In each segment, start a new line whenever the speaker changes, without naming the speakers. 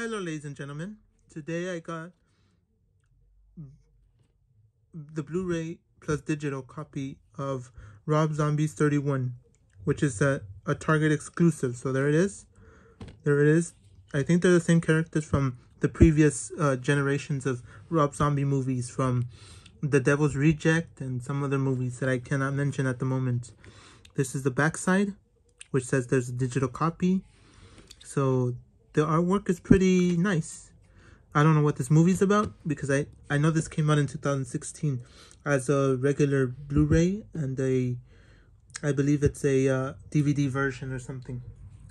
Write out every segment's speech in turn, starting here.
Hello, ladies and gentlemen. Today I got the Blu-ray plus digital copy of Rob Zombie's 31, which is a, a Target exclusive. So there it is. There it is. I think they're the same characters from the previous uh, generations of Rob Zombie movies from The Devil's Reject and some other movies that I cannot mention at the moment. This is the backside, which says there's a digital copy. So the artwork is pretty nice. I don't know what this movie's about because I, I know this came out in 2016 as a regular Blu-ray and a, I believe it's a uh, DVD version or something.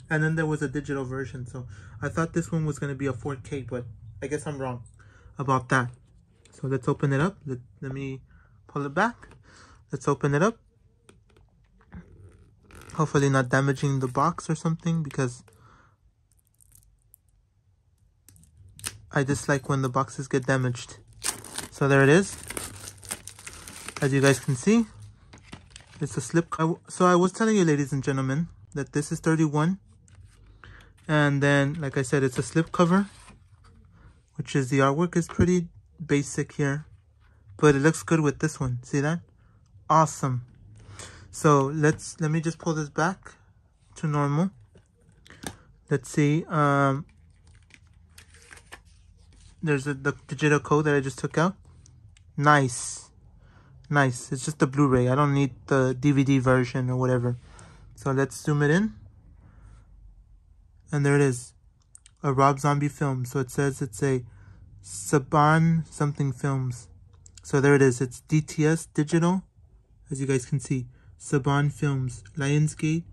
And then there was a digital version. So I thought this one was going to be a 4K, but I guess I'm wrong about that. So let's open it up. Let, let me pull it back. Let's open it up. Hopefully not damaging the box or something because I dislike when the boxes get damaged. So there it is. As you guys can see, it's a slip. So I was telling you, ladies and gentlemen, that this is 31. And then, like I said, it's a slip cover, which is the artwork is pretty basic here, but it looks good with this one. See that? Awesome. So let's, let me just pull this back to normal. Let's see. Um, there's a, the digital code that I just took out. Nice. Nice. It's just the Blu-ray. I don't need the DVD version or whatever. So let's zoom it in. And there it is. A Rob Zombie film. So it says it's a Saban something films. So there it is. It's DTS digital. As you guys can see. Saban Films. Lionsgate.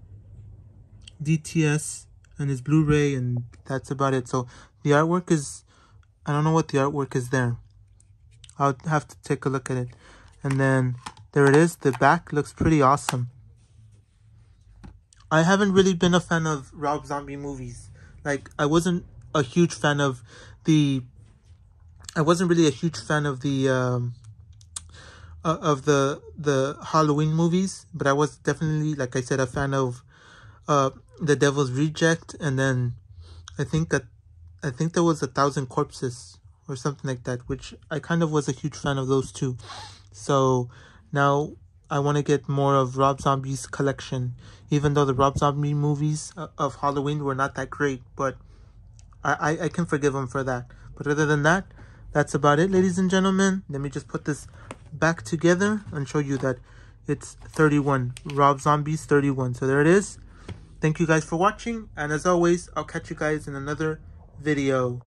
DTS. And his Blu-ray. And that's about it. So the artwork is I don't know what the artwork is there. I'll have to take a look at it. And then there it is. The back looks pretty awesome. I haven't really been a fan of Rob Zombie movies. Like, I wasn't a huge fan of the... I wasn't really a huge fan of the... Um, uh, of the the Halloween movies, but I was definitely, like I said, a fan of uh, The Devil's Reject, and then I think that I think there was a thousand corpses or something like that, which I kind of was a huge fan of those two. So now I want to get more of Rob Zombie's collection, even though the Rob Zombie movies uh, of Halloween were not that great, but I, I, I can forgive him for that. But other than that, that's about it, ladies and gentlemen. Let me just put this back together and show you that it's 31. Rob Zombie's 31. So there it is. Thank you guys for watching. And as always, I'll catch you guys in another video